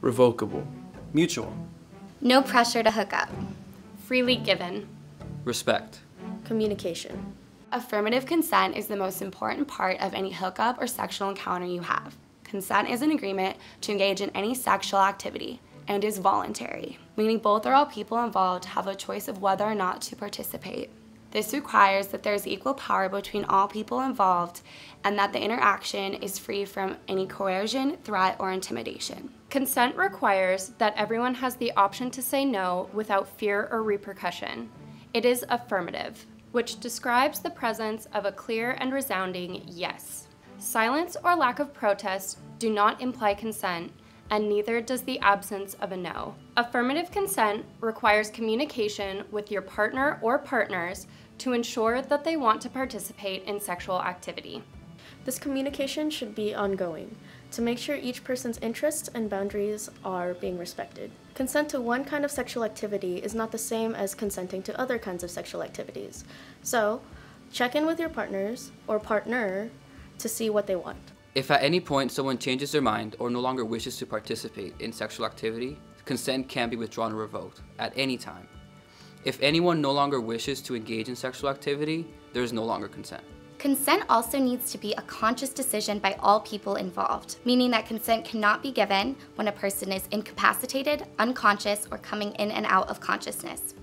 Revocable. Mutual. No pressure to hook up. Freely given. Respect. Communication. Affirmative consent is the most important part of any hookup or sexual encounter you have. Consent is an agreement to engage in any sexual activity and is voluntary, meaning both or all people involved have a choice of whether or not to participate. This requires that there is equal power between all people involved and that the interaction is free from any coercion, threat, or intimidation. Consent requires that everyone has the option to say no without fear or repercussion. It is affirmative, which describes the presence of a clear and resounding yes. Silence or lack of protest do not imply consent, and neither does the absence of a no. Affirmative consent requires communication with your partner or partners to ensure that they want to participate in sexual activity. This communication should be ongoing to make sure each person's interests and boundaries are being respected. Consent to one kind of sexual activity is not the same as consenting to other kinds of sexual activities. So, check in with your partners or partner to see what they want. If at any point someone changes their mind or no longer wishes to participate in sexual activity, consent can be withdrawn or revoked at any time. If anyone no longer wishes to engage in sexual activity, there is no longer consent. Consent also needs to be a conscious decision by all people involved, meaning that consent cannot be given when a person is incapacitated, unconscious, or coming in and out of consciousness.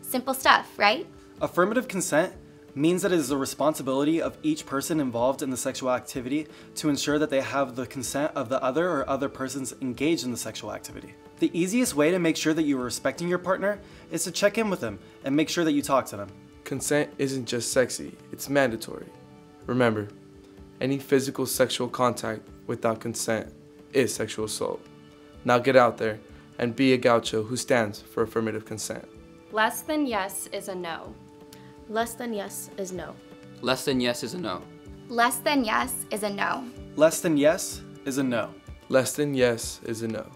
Simple stuff, right? Affirmative consent means that it is the responsibility of each person involved in the sexual activity to ensure that they have the consent of the other or other persons engaged in the sexual activity. The easiest way to make sure that you are respecting your partner is to check in with them and make sure that you talk to them. Consent isn't just sexy, it's mandatory. Remember, any physical sexual contact without consent is sexual assault. Now get out there and be a gaucho who stands for affirmative consent. Less than yes is a no. Less than yes is no. Less than yes is a no. Less than yes is a no. Less than yes is a no. Less than yes is a no.